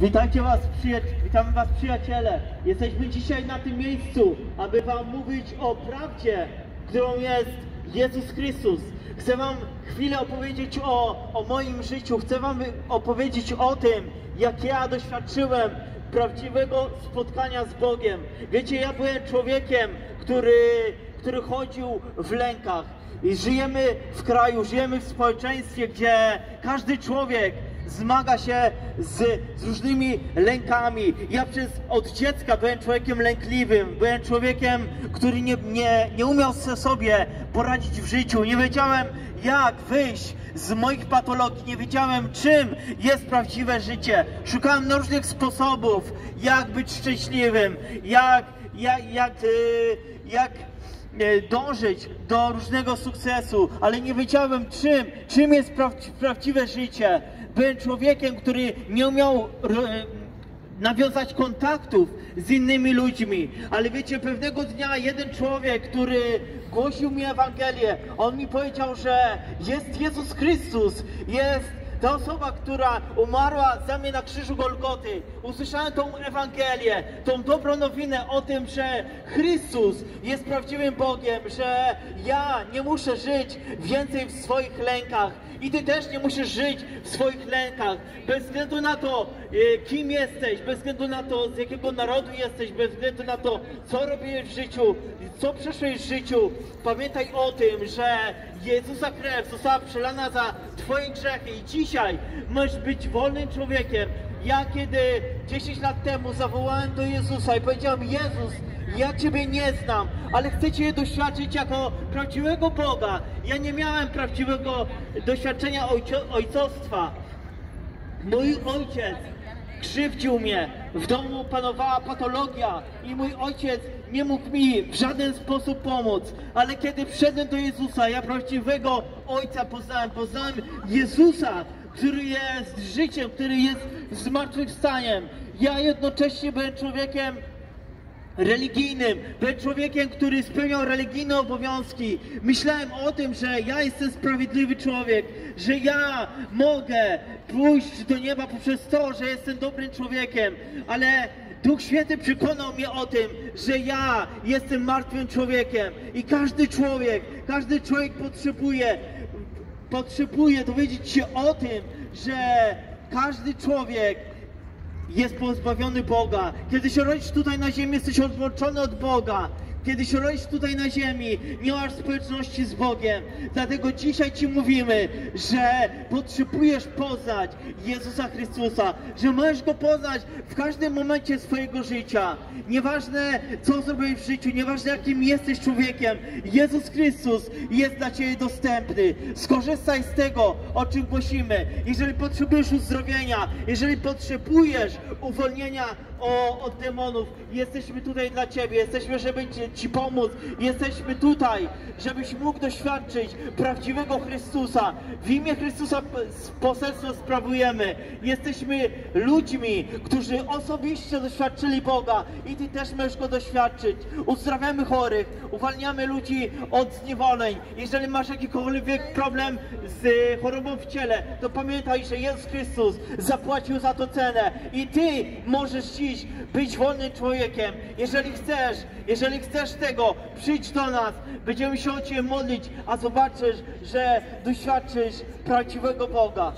Witajcie was, przyjaciele, witamy was przyjaciele. Jesteśmy dzisiaj na tym miejscu, aby wam mówić o prawdzie, którą jest Jezus Chrystus. Chcę wam chwilę opowiedzieć o, o moim życiu, chcę wam opowiedzieć o tym, jak ja doświadczyłem prawdziwego spotkania z Bogiem. Wiecie, ja byłem człowiekiem, który, który chodził w lękach. I żyjemy w kraju, żyjemy w społeczeństwie, gdzie każdy człowiek zmaga się z, z różnymi lękami. Ja przez od dziecka byłem człowiekiem lękliwym, byłem człowiekiem, który nie, nie, nie umiał sobie poradzić w życiu, nie wiedziałem jak wyjść z moich patologii, nie wiedziałem czym jest prawdziwe życie. Szukałem różnych sposobów, jak być szczęśliwym, jak, jak, jak, yy, jak e, dążyć do różnego sukcesu, ale nie wiedziałem czym, czym jest praw- prawdziwe życie. Byłem człowiekiem, który nie umiał e, nawiązać kontaktów z innymi ludźmi. Ale wiecie, pewnego dnia jeden człowiek, który głosił mi Ewangelię, on mi powiedział, że jest Jezus Chrystus, jest ta osoba, która umarła za mnie na krzyżu Golgoty. Usłyszałem tą Ewangelię, tą dobrą nowinę o tym, że Chrystus jest prawdziwym Bogiem, że ja nie muszę żyć więcej w swoich lękach i ty też nie musisz żyć w swoich lękach. Bez względu na to, e, kim jesteś, bez względu na to, z jakiego narodu jesteś, bez względu na to, co robiłeś w życiu, co przeszłeś w życiu, pamiętaj o tym, że Jezusa krew została przelana za Twoje grzechy i dzisiaj możesz być wolnym człowiekiem. Ja kiedy 10 lat temu zawołałem do Jezusa i powiedziałem Jezus, ja Ciebie nie znam, ale chcę Cię doświadczyć jako prawdziwego Boga. Ja nie miałem prawdziwego doświadczenia ojcio- ojcostwa. Mój ojciec krzywdził mnie. W domu panowała patologia i mój ojciec nie mógł mi w żaden sposób pomóc. Ale kiedy wszedłem do Jezusa, ja prawdziwego ojca poznałem. Poznałem Jezusa, który jest życiem, który jest zmartwychwstaniem. Ja jednocześnie byłem człowiekiem religijnym, byłem człowiekiem, który spełniał religijne obowiązki. Myślałem o tym, że ja jestem sprawiedliwy człowiek, że ja mogę pójść do nieba poprzez to, że jestem dobrym człowiekiem, ale Duch Święty przekonał mnie o tym, że ja jestem martwym człowiekiem i każdy człowiek, każdy człowiek potrzebuje, potrzebuje dowiedzieć się o tym, że każdy człowiek jest pozbawiony Boga. Kiedy się rodzisz tutaj na ziemi, jesteś odłączony od Boga. Kiedy się rodzisz tutaj na ziemi, nie masz społeczności z Bogiem. Dlatego dzisiaj Ci mówimy, że potrzebujesz poznać Jezusa Chrystusa, że możesz Go poznać w każdym momencie swojego życia. Nieważne, co zrobiłeś w życiu, nieważne, jakim jesteś człowiekiem, Jezus Chrystus jest dla Ciebie dostępny. Skorzystaj z tego, o czym głosimy. Jeżeli potrzebujesz uzdrowienia, jeżeli potrzebujesz uwolnienia od demonów, jesteśmy tutaj dla Ciebie, jesteśmy, żeby Ci, ci pomóc, jesteśmy tutaj, żebyś mógł doświadczyć prawdziwego Chrystusa. W imię Chrystusa poselstwo sprawujemy. Jesteśmy ludźmi, którzy osobiście doświadczyli Boga i Ty też możesz Go doświadczyć. Uzdrawiamy chorych, uwalniamy ludzi od zniewoleń. Jeżeli masz jakikolwiek problem z chorobą w ciele, to pamiętaj, że Jezus Chrystus zapłacił za to cenę i Ty możesz dziś być wolnym człowiekiem. Jeżeli chcesz, jeżeli chcesz tego, przyjdź do nas, będziemy się o Ciebie modlić, a zobaczysz, że doświadczysz prawdziwego Boga.